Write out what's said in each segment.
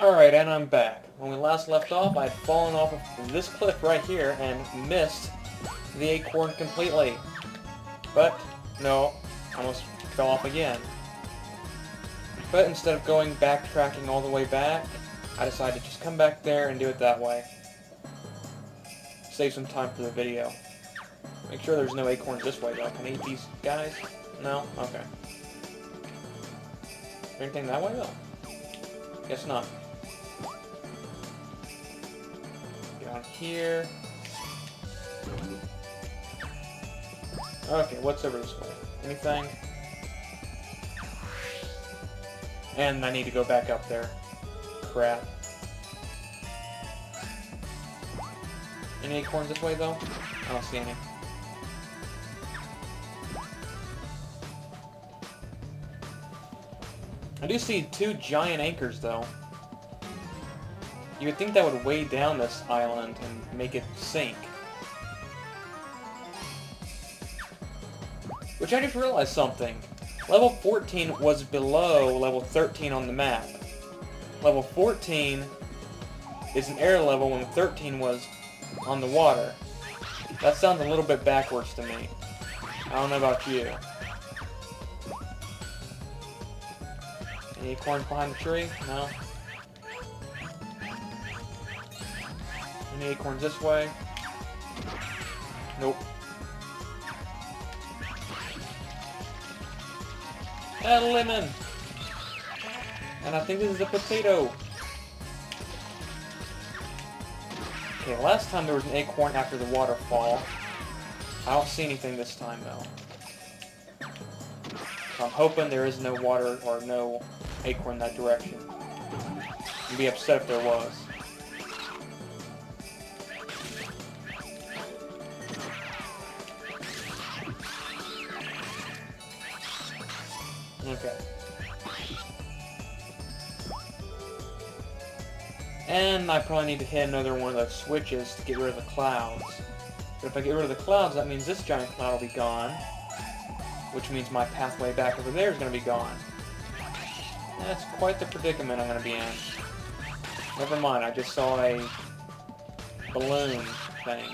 Alright, and I'm back. When we last left off, I'd fallen off of this cliff right here and missed the acorn completely. But, no, almost fell off again. But instead of going backtracking all the way back, I decided to just come back there and do it that way. Save some time for the video. Make sure there's no acorns this way though. Can I eat these guys? No? Okay. Anything that way though? Guess not. Here. Okay, what's over this way? Anything? And I need to go back up there. Crap. Any acorns this way though? I don't see any. I do see two giant anchors, though. You would think that would weigh down this island and make it sink. Which I just realized something. Level 14 was below level 13 on the map. Level 14 is an air level when 13 was on the water. That sounds a little bit backwards to me. I don't know about you. Any acorns behind the tree? No. Any acorns this way? Nope. A lemon! And I think this is a potato. Okay, last time there was an acorn after the waterfall. I don't see anything this time, though. So I'm hoping there is no water or no acorn that direction. I'd be upset if there was. Okay. And I probably need to hit another one of those switches to get rid of the clouds. But if I get rid of the clouds, that means this giant cloud will be gone. Which means my pathway back over there is going to be gone. That's quite the predicament I'm going to be in. Never mind, I just saw a balloon thing.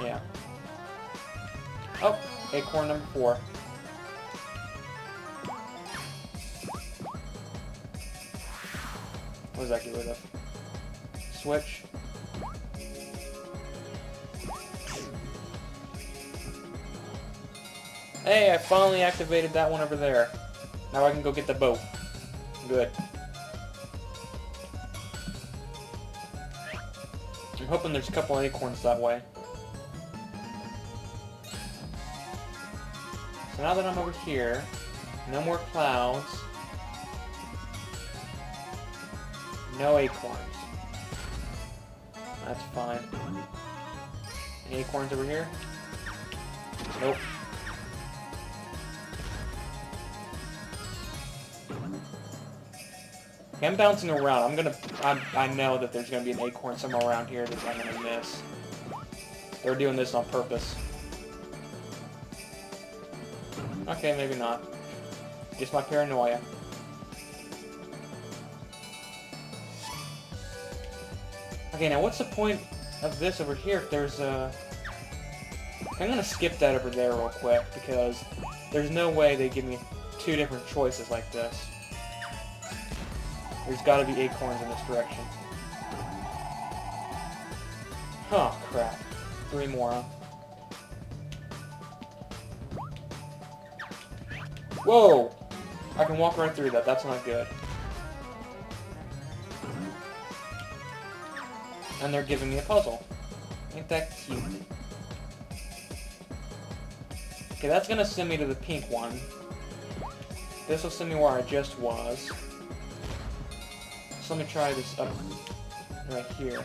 Yeah. Oh, acorn number four. What does that get rid of? Switch. Hey, I finally activated that one over there. Now I can go get the boat. Good. I'm hoping there's a couple acorns that way. So now that I'm over here, no more clouds, no acorns. That's fine. Any acorns over here? Nope. Okay, I'm bouncing around. I'm gonna... I, I know that there's gonna be an acorn somewhere around here that I'm gonna miss. They're doing this on purpose. Okay, maybe not. Just my paranoia. Okay, now what's the point of this over here if there's a... I'm gonna skip that over there real quick, because there's no way they give me two different choices like this. There's gotta be acorns in this direction. Oh, crap. Three more? Whoa! I can walk right through that. That's not good. And they're giving me a puzzle. Ain't that cute? Okay, that's gonna send me to the pink one. This will send me where I just was. So let me try this up right here.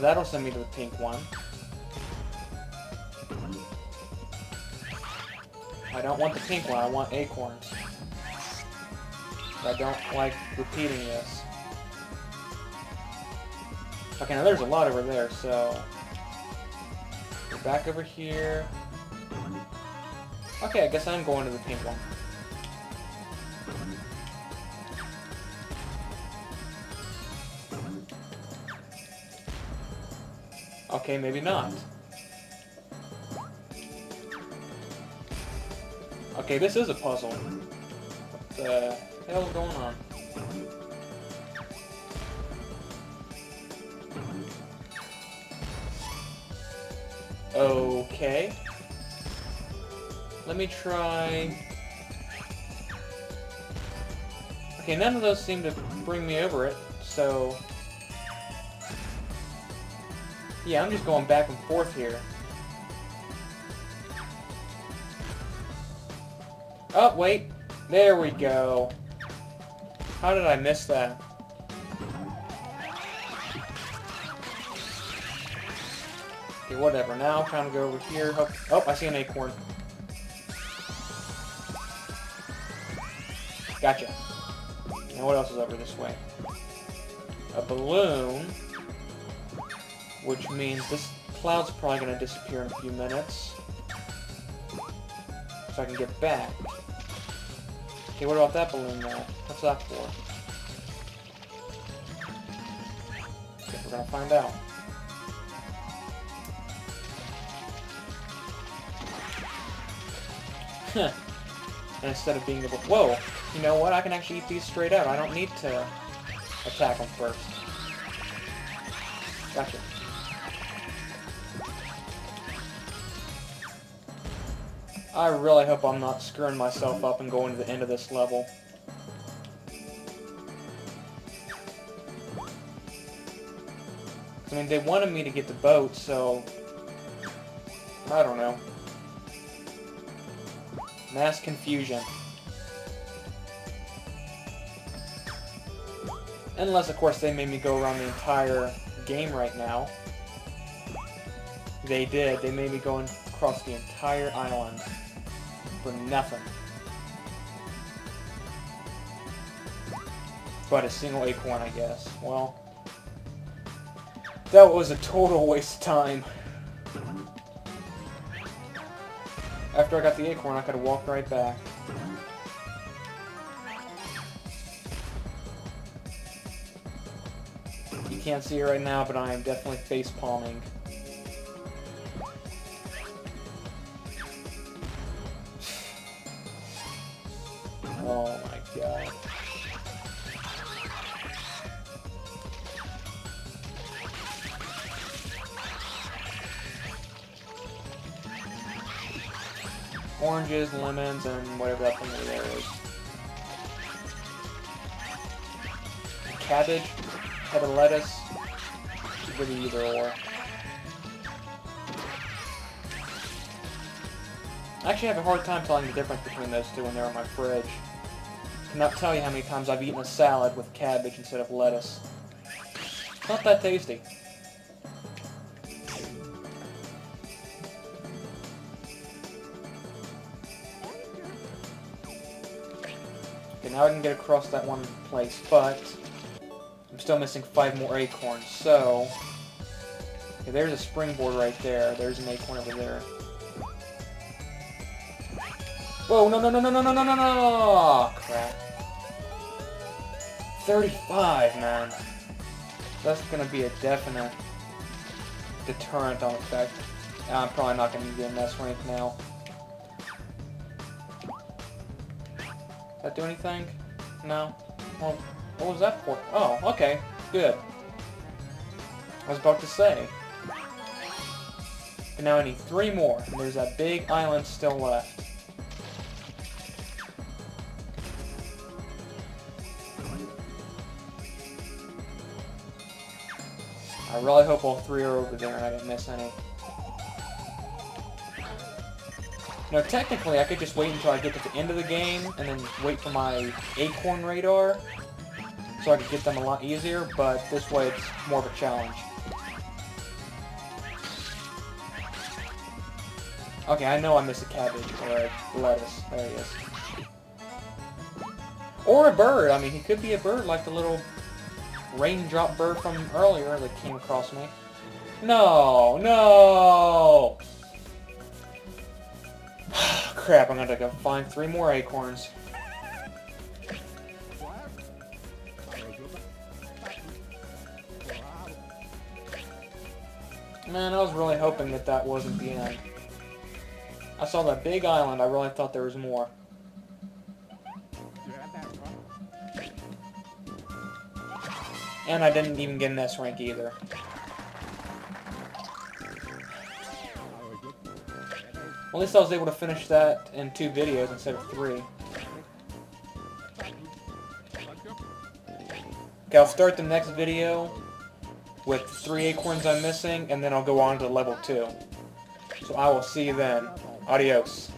That'll send me to the pink one. I don't want the pink one, I want acorns. I don't like repeating this. Okay, now there's a lot over there, so... we're back over here. Okay, I guess I'm going to the pink one. Okay, maybe not. Okay, this is a puzzle. What the hell is going on? Okay. Let me try... Okay, none of those seem to bring me over it, so... Yeah, I'm just going back and forth here. Oh, wait. There we go. How did I miss that? Okay, whatever. Now, time to go over here. Oh, oh, I see an acorn. Gotcha. Now, what else is over this way? A balloon. Which means this cloud's probably going to disappear in a few minutes. So I can get back. Okay, what about that balloon now? What's that for? We're gonna find out. instead of being able... Whoa! You know what? I can actually eat these straight out. I don't need to attack them first. Gotcha. I really hope I'm not screwing myself up and going to the end of this level. I mean, they wanted me to get the boat, so... I don't know. Mass confusion. Unless, of course, they made me go around the entire game right now. They did. They made me go across the entire island for nothing. But a single acorn, I guess. Well, that was a total waste of time. After I got the acorn, I could have walked right back. You can't see it right now, but I am definitely face palming. Oranges, lemons, and whatever that thing over there is. Cabbage, head of lettuce, really either or. I actually have a hard time telling the difference between those two when they're in my fridge. I cannot tell you how many times I've eaten a salad with cabbage instead of lettuce. It's not that tasty. Okay, now I can get across that one place, but I'm still missing five more acorns, so... Okay, there's a springboard right there. There's an acorn over there. Whoa, no, no, no, no, no, no, no, no, no! Oh, crap. 35, man. That's gonna be a definite deterrent on effect. I'm probably not gonna get in S rank now. That do anything? No? Well, what was that for? Oh, okay. Good. I was about to say. And now I need three more, and there's that big island still left. I really hope all three are over there and I didn't miss any. Now, technically, I could just wait until I get to the end of the game and then wait for my acorn radar so I could get them a lot easier, but this way it's more of a challenge. Okay, I know I missed a cabbage or a lettuce. There he is. Or a bird. I mean, he could be a bird like the little raindrop bird from earlier that came across me. No, no! Crap, I'm gonna go find three more acorns. Man, I was really hoping that that wasn't the end. I saw that big island, I really thought there was more. And I didn't even get an S rank either. At least I was able to finish that in two videos instead of three. Okay, I'll start the next video with three acorns I'm missing, and then I'll go on to level two. So I will see you then. Adios.